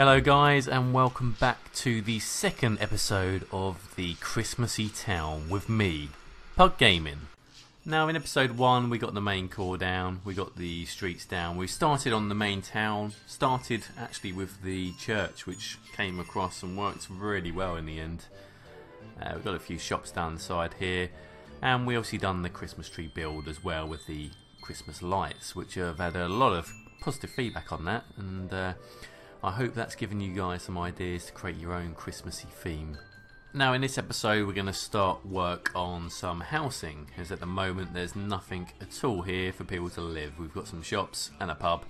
Hello, guys, and welcome back to the second episode of the Christmassy Town with me, Pug Gaming. Now, in episode one, we got the main core down, we got the streets down. We started on the main town, started actually with the church, which came across and worked really well in the end. Uh, we've got a few shops down the side here, and we obviously done the Christmas tree build as well with the Christmas lights, which have had a lot of positive feedback on that, and uh, I hope that's given you guys some ideas to create your own Christmassy theme. Now, in this episode, we're going to start work on some housing, as at the moment there's nothing at all here for people to live. We've got some shops and a pub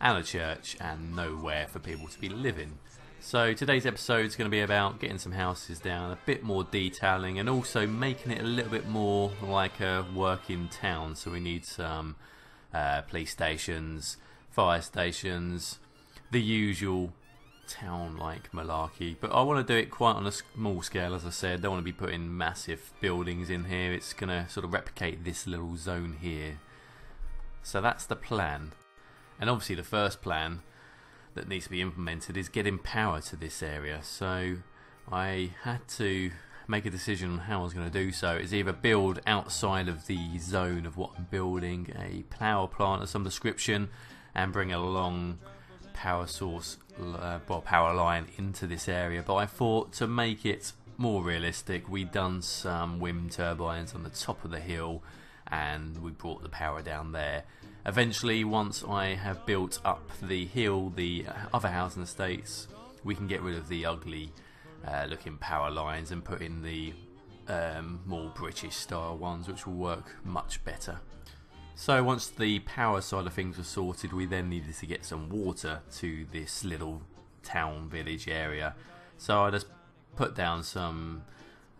and a church, and nowhere for people to be living. So, today's episode is going to be about getting some houses down, a bit more detailing, and also making it a little bit more like a working town. So, we need some uh, police stations, fire stations, the usual town like malarkey. But I want to do it quite on a small scale, as I said. Don't want to be putting massive buildings in here. It's going to sort of replicate this little zone here. So that's the plan. And obviously, the first plan that needs to be implemented is getting power to this area. So I had to make a decision on how I was going to do so. It's either build outside of the zone of what I'm building, a power plant of some description, and bring a long power source, uh, well, power line into this area. But I thought to make it more realistic, we'd done some wind turbines on the top of the hill and we brought the power down there. Eventually, once I have built up the hill, the other housing estates, we can get rid of the ugly uh, looking power lines and put in the um, more British style ones, which will work much better. So once the power side of things was sorted, we then needed to get some water to this little town village area. So I just put down some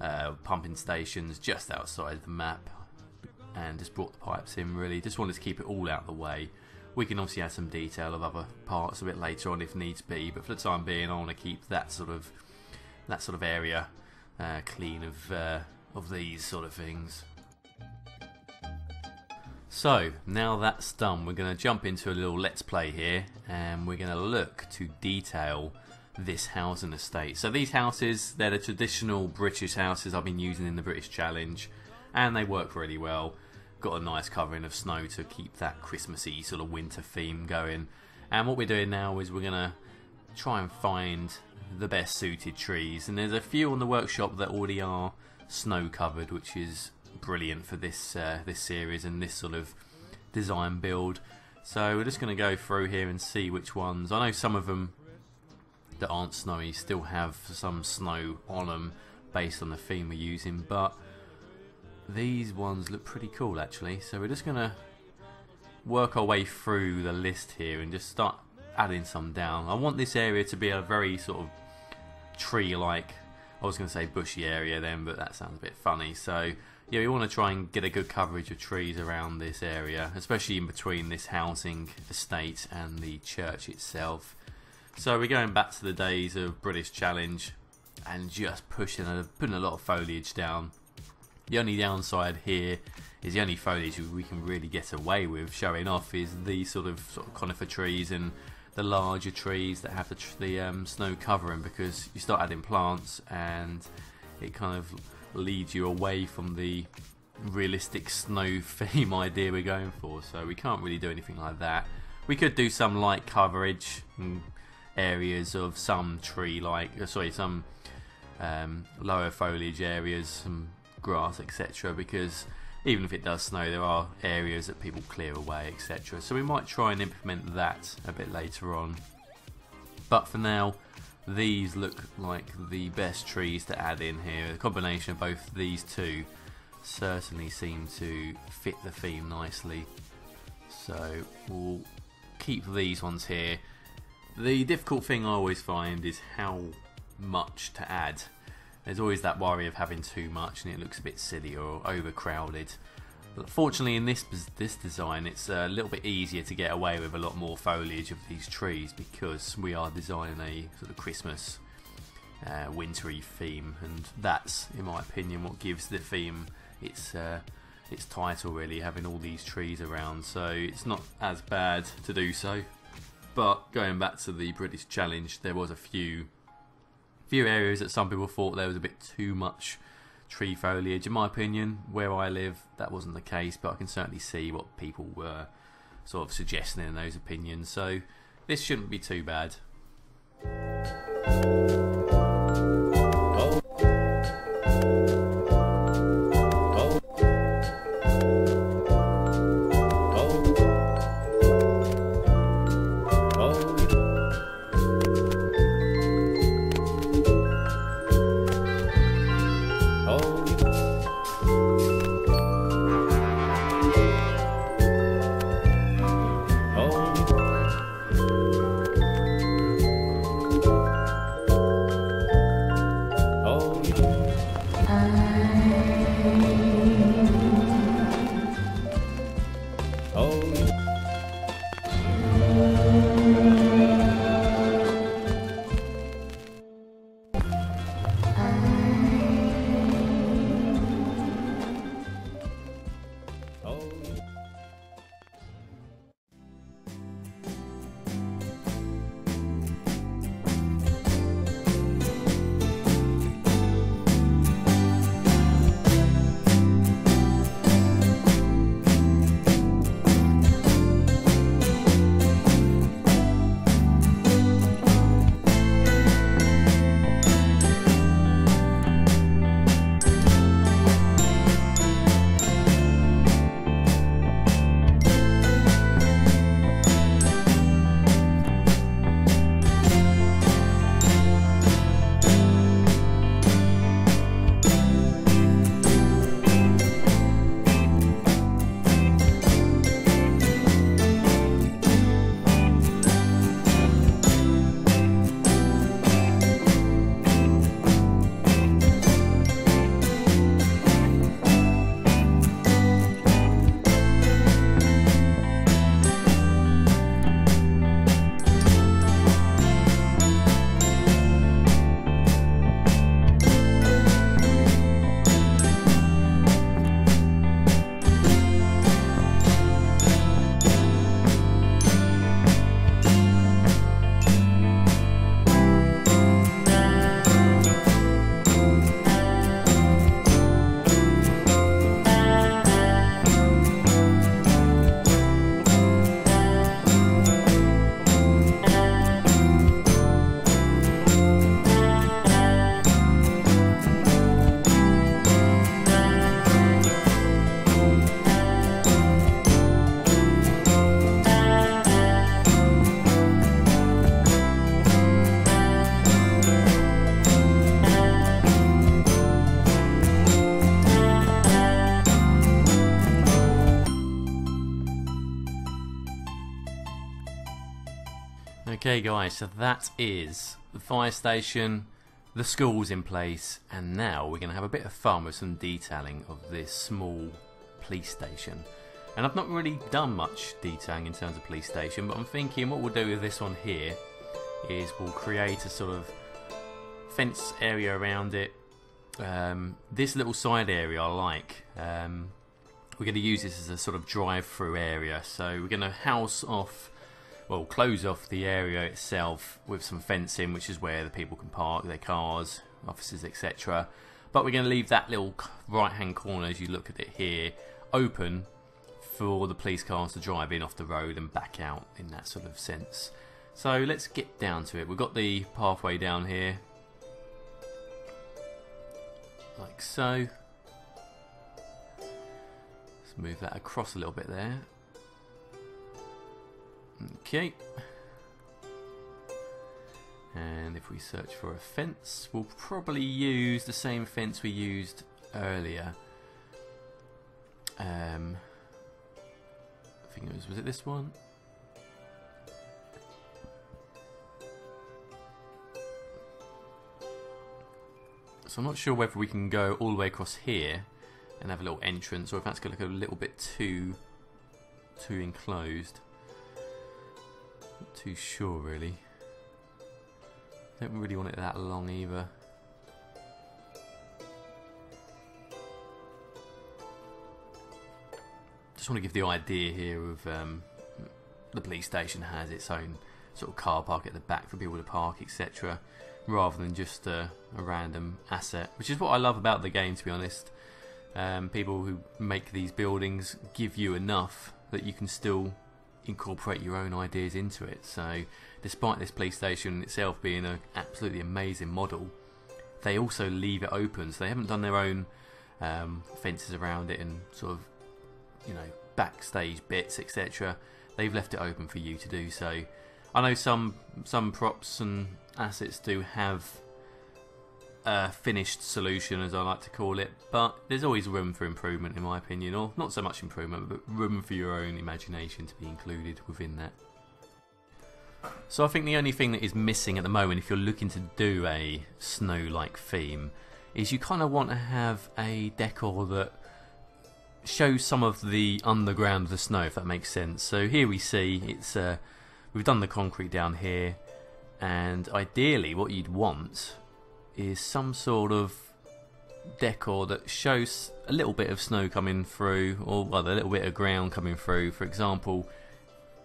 uh, pumping stations just outside the map and just brought the pipes in really. Just wanted to keep it all out of the way. We can obviously add some detail of other parts a bit later on if needs be, but for the time being, I want to keep that sort of that sort of area uh, clean of uh, of these sort of things. So now that's done, we're going to jump into a little let's play here, and we're going to look to detail this housing estate. So these houses, they're the traditional British houses I've been using in the British Challenge, and they work really well. Got a nice covering of snow to keep that Christmassy sort of winter theme going. And what we're doing now is we're going to try and find the best suited trees, and there's a few on the workshop that already are snow covered, which is brilliant for this uh, this series and this sort of design build. So we're just going to go through here and see which ones. I know some of them that aren't snowy still have some snow on them based on the theme we're using, but these ones look pretty cool actually. So we're just going to work our way through the list here and just start adding some down. I want this area to be a very sort of tree-like I was going to say bushy area then, but that sounds a bit funny. So yeah, we want to try and get a good coverage of trees around this area, especially in between this housing estate and the church itself. So we're going back to the days of British Challenge and just pushing a, putting a lot of foliage down. The only downside here is the only foliage we can really get away with showing off is the sort of, sort of conifer trees and the larger trees that have the, the um, snow covering because you start adding plants and it kind of leads you away from the realistic snow theme idea we're going for. So we can't really do anything like that. We could do some light coverage areas of some tree, like uh, sorry, some um, lower foliage areas, some grass, etc. Because even if it does snow, there are areas that people clear away, etc. So we might try and implement that a bit later on. But for now, these look like the best trees to add in here. The combination of both these two certainly seem to fit the theme nicely. So we'll keep these ones here. The difficult thing I always find is how much to add. There's always that worry of having too much and it looks a bit silly or overcrowded. But fortunately in this this design it's a little bit easier to get away with a lot more foliage of these trees because we are designing a sort of Christmas uh, wintry theme. And that's in my opinion what gives the theme its uh, its title really having all these trees around. So it's not as bad to do so. But going back to the British Challenge, there was a few few areas that some people thought there was a bit too much tree foliage. In my opinion, where I live, that wasn't the case, but I can certainly see what people were sort of suggesting in those opinions. So this shouldn't be too bad. Okay, guys, so that is the fire station, the school's in place, and now we're going to have a bit of fun with some detailing of this small police station. And I've not really done much detailing in terms of police station, but I'm thinking what we'll do with this one here is we'll create a sort of fence area around it. Um, this little side area I like. Um, we're going to use this as a sort of drive-through area, so we're going to house off well, close off the area itself with some fencing, which is where the people can park their cars, offices, etc. But we're going to leave that little right hand corner as you look at it here open for the police cars to drive in off the road and back out in that sort of sense. So let's get down to it. We've got the pathway down here, like so. Let's move that across a little bit there. Okay. And if we search for a fence, we'll probably use the same fence we used earlier. Um, I think it was, was it this one? So I'm not sure whether we can go all the way across here and have a little entrance or if that's going to look a little bit too too enclosed. Too sure really. Don't really want it that long either. Just want to give the idea here of um, the police station has its own sort of car park at the back for people to park, etc., rather than just a, a, random asset. Which is what I love about the game, to be honest. Um, people who make these buildings give you enough that you can still incorporate your own ideas into it. So, despite this police station itself being an absolutely amazing model, they also leave it open. So they haven't done their own um, fences around it and sort of, you know, backstage bits, etc. They've left it open for you to do so. I know some some props and assets do have a finished solution, as I like to call it, but there's always room for improvement, in my opinion, or not so much improvement, but room for your own imagination to be included within that. So I think the only thing that is missing at the moment, if you're looking to do a snow-like theme, is you kind of want to have a decor that shows some of the underground of the snow, if that makes sense. So here we see it's uh, we've done the concrete down here, and ideally, what you'd want is some sort of decor that shows a little bit of snow coming through, or well, a little bit of ground coming through. For example,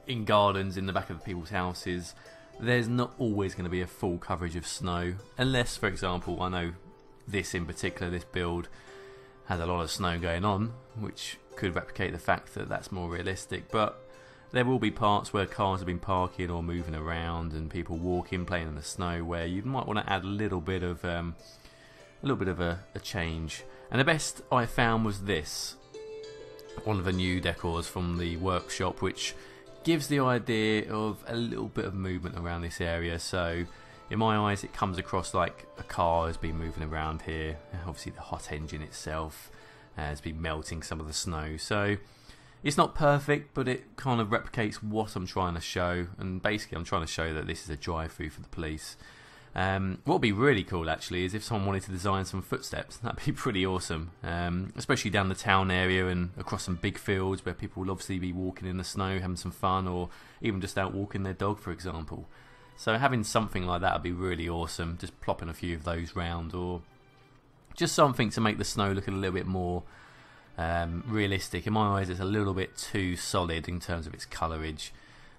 in gardens in the back of people's houses, there's not always going to be a full coverage of snow, unless, for example, I know this in particular, this build has a lot of snow going on, which could replicate the fact that that's more realistic. But there will be parts where cars have been parking or moving around, and people walking, playing in the snow, where you might want to add a little bit of um, a little bit of a, a change. And the best I found was this, one of the new decors from the workshop, which gives the idea of a little bit of movement around this area. So in my eyes, it comes across like a car has been moving around here. Obviously, the hot engine itself has been melting some of the snow. So it's not perfect, but it kind of replicates what I'm trying to show. And basically, I'm trying to show that this is a drive-through for the police. Um, what would be really cool actually is if someone wanted to design some footsteps. That'd be pretty awesome, um, especially down the town area and across some big fields where people will obviously be walking in the snow, having some fun, or even just out walking their dog, for example. So having something like that would be really awesome. Just plopping a few of those round, or just something to make the snow look a little bit more um, realistic. In my eyes, it's a little bit too solid in terms of its colourage.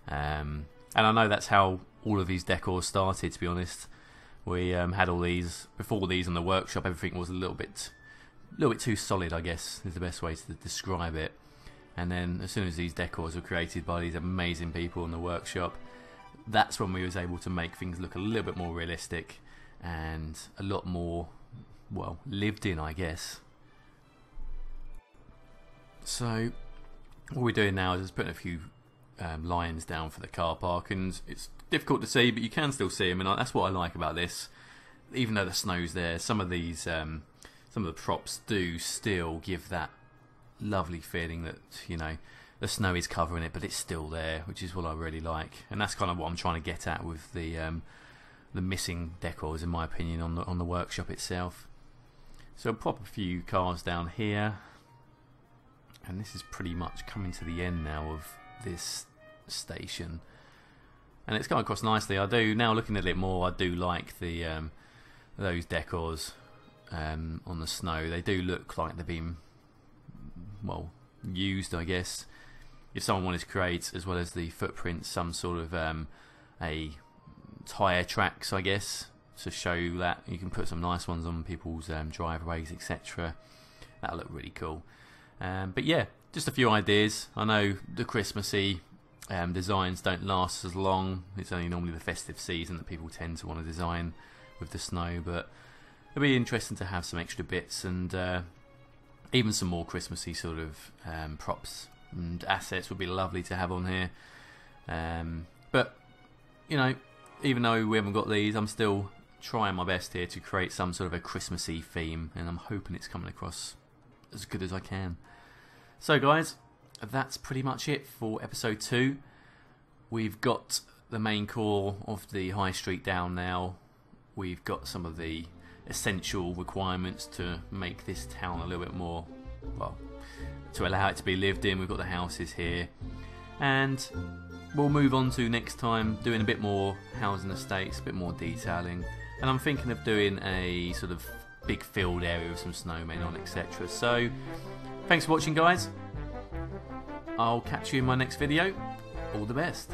Um, and I know that's how all of these decors started. To be honest, we um, had all these before these in the workshop. Everything was a little bit, a little bit too solid. I guess is the best way to describe it. And then as soon as these decors were created by these amazing people in the workshop, that's when we was able to make things look a little bit more realistic and a lot more well lived in I guess so what we're doing now is just putting a few um, lines down for the car park and it's difficult to see but you can still see them and that's what I like about this. Even though the snow's there some of these um, some of the props do still give that lovely feeling that you know the snow is covering it, but it's still there, which is what I really like, and that's kind of what I'm trying to get at with the um, the missing decors, in my opinion, on the on the workshop itself. So I'll pop a few cars down here, and this is pretty much coming to the end now of this station, and it's come across nicely. I do now looking at it more. I do like the um, those decors um, on the snow. They do look like they've been well used, I guess if someone wanted to create, as well as the footprints, some sort of um, a tyre tracks, I guess, to show that you can put some nice ones on people's um, driveways, etc. That'll look really cool. Um, but yeah, just a few ideas. I know the Christmassy um, designs don't last as long. It's only normally the festive season that people tend to want to design with the snow, but it'll be interesting to have some extra bits and uh, even some more Christmassy sort of um, props and assets would be lovely to have on here. Um, but you know, even though we haven't got these, I'm still trying my best here to create some sort of a Christmassy theme, and I'm hoping it's coming across as good as I can. So, guys, that's pretty much it for episode two. We've got the main core of the high street down now. We've got some of the essential requirements to make this town a little bit more well to allow it to be lived in. We've got the houses here, and we'll move on to next time doing a bit more housing estates, a bit more detailing, and I'm thinking of doing a sort of big field area with some snowmen on, etc. So, thanks for watching, guys. I'll catch you in my next video. All the best.